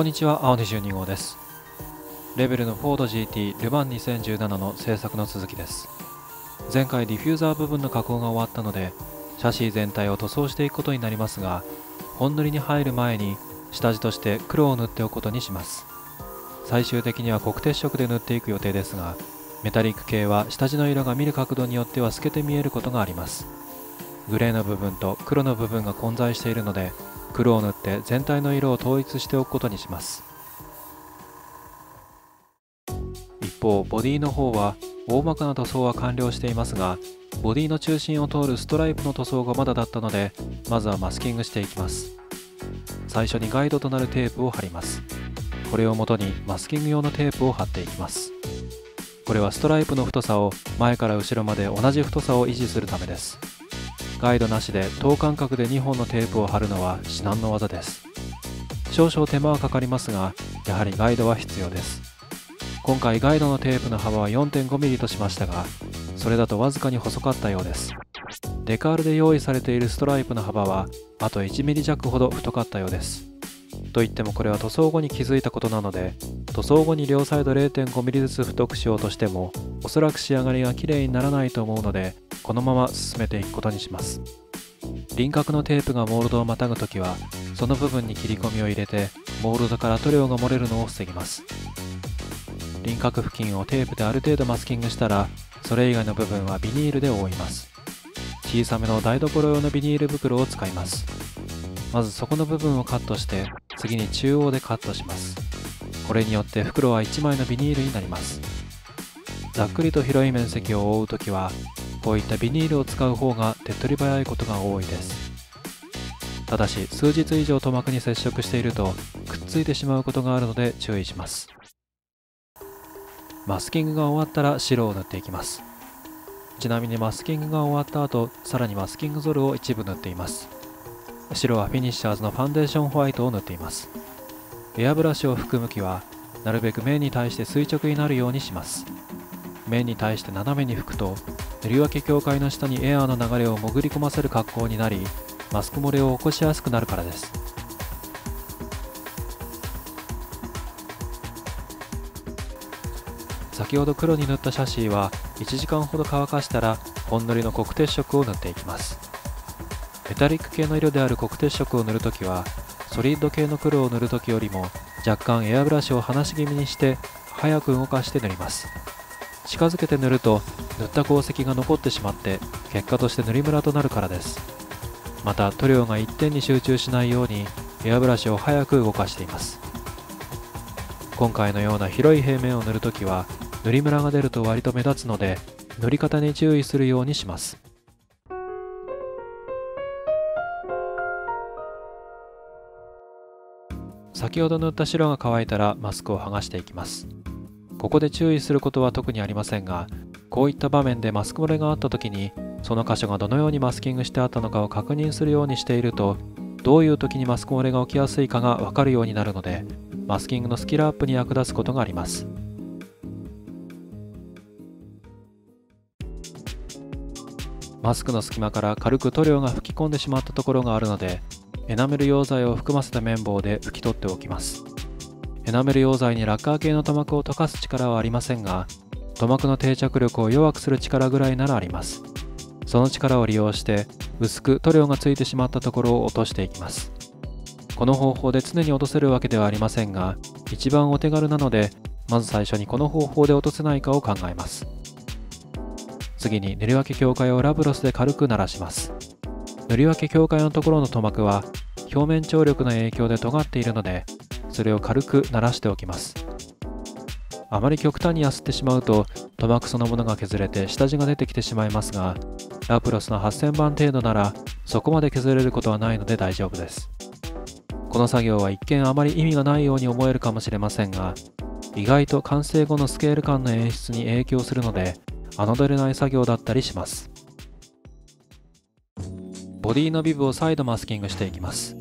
こんにちは青22号です。レベルのフォード GT ルマン2017の制作の続きです。前回ディフューザー部分の加工が終わったのでシャシー全体を塗装していくことになりますが本塗りに入る前に下地として黒を塗っておくことにします。最終的には黒鉄色で塗っていく予定ですがメタリック系は下地の色が見る角度によっては透けて見えることがあります。グレーの部分と黒の部分が混在しているので黒を塗って全体の色を統一しておくことにします。一方ボディの方は大まかな塗装は完了していますがボディの中心を通るストライプの塗装がまだだったのでまずはマスキングしていきます。最初にガイドとなるテープを貼ります。これをもとにマスキング用のテープを貼っていきます。これはストライプの太さを前から後ろまで同じ太さを維持するためです。ガイドなしで等間隔で2本のテープを貼るのは至難の技です。少々手間はかかりますがやはりガイドは必要です。今回ガイドのテープの幅は 4.5mm としましたがそれだとわずかに細かったようです。デカールで用意されているストライプの幅はあと 1mm 弱ほど太かったようです。といってもこれは塗装後に気づいたことなので塗装後に両サイド 0.5mm ずつ太くしようとしてもおそらく仕上がりが綺麗にならないと思うのでこのまま進めていくことにします。輪郭のテープがモールドをまたぐときはその部分に切り込みを入れてモールドから塗料が漏れるのを防ぎます。輪郭付近をテープである程度マスキングしたらそれ以外の部分はビニールで覆います。小さめの台所用のビニール袋を使います。まず底の部分をカットして次に中央でカットします。これによって袋は1枚のビニールになります。ざっくりと広い面積を覆う時はこういったビニールを使う方が手っ取り早いことが多いです。ただし数日以上塗膜に接触しているとくっついてしまうことがあるので注意します。マスキングが終わったら白を塗っていきます。ちなみにマスキングが終わった後さらにマスキングゾルを一部塗っています。白はフィニッシャーズのファンデーションホワイトを塗っています。エアブラシを拭く向きはなるべく面に対して垂直になるようにします。面に対して斜めに拭くと塗り分け境界の下にエアーの流れを潜り込ませる格好になりマスク漏れを起こしやすくなるからです。先ほど黒に塗ったシャシーは1時間ほど乾かしたら本塗りの黒鉄色を塗っていきます。メタリック系の色である黒鉄色を塗るときはソリッド系の黒を塗るときよりも若干エアブラシを離し気味にして早く動かして塗ります。近づけて塗ると塗った鉱石が残ってしまって結果として塗りムラとなるからです。また塗料が一点に集中しないようにエアブラシを早く動かしています。今回のような広い平面を塗るときは塗りムラが出ると割と目立つので塗り方に注意するようにします。先ほど塗った白が乾いたらマスクを剥がしていきます。ここで注意することは特にありませんがこういった場面でマスク漏れがあった時にその箇所がどのようにマスキングしてあったのかを確認するようにしているとどういう時にマスク漏れが起きやすいかがわかるようになるのでマスキングのスキルアップに役立つことがあります。マスクの隙間から軽く塗料が吹き込んでしまったところがあるのでエナメル溶剤を含ませた綿棒で拭き取っておきます。エナメル溶剤にラッカー系の塗膜を溶かす力はありませんが塗膜の定着力を弱くする力ぐらいならあります。その力を利用して薄く塗料がついてしまったところを落としていきます。この方法で常に落とせるわけではありませんが一番お手軽なのでまず最初にこの方法で落とせないかを考えます。次に塗り分け境界をラブロスで軽く鳴らします。塗り分け境界のところの塗膜は表面張力の影響で尖っているのでそれを軽く鳴らしておきます。あまり極端にやすってしまうと塗膜そのものが削れて下地が出てきてしまいますがラプロスの8000番程度ならそこまで削れることはないので大丈夫です。この作業は一見あまり意味がないように思えるかもしれませんが意外と完成後のスケール感の演出に影響するので侮れない作業だったりします。ボディのビブを再度マスキングしていきます。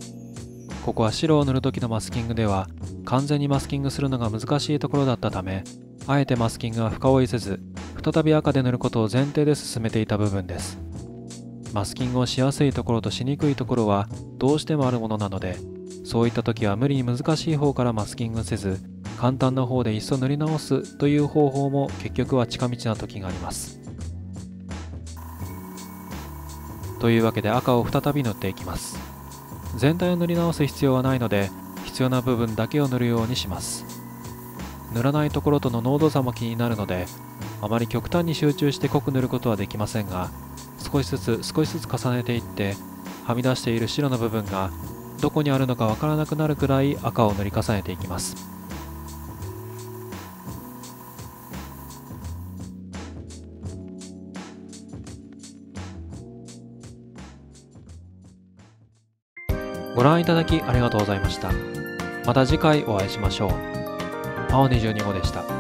ここは白を塗る時のマスキングでは完全にマスキングするのが難しいところだったためあえてマスキングは深追いせず再び赤で塗ることを前提で進めていた部分です。マスキングをしやすいところとしにくいところはどうしてもあるものなのでそういった時は無理に難しい方からマスキングせず簡単な方でいっそ塗り直すという方法も結局は近道な時があります。というわけで赤を再び塗っていきます。全体を塗り直す必要はないので必要な部分だけを塗るようにします。塗らないところとの濃度差も気になるのであまり極端に集中して濃く塗ることはできませんが少しずつ少しずつ重ねていってはみ出している白の部分がどこにあるのかわからなくなるくらい赤を塗り重ねていきます。ご覧いただきありがとうございました。また次回お会いしましょう。青22号でした。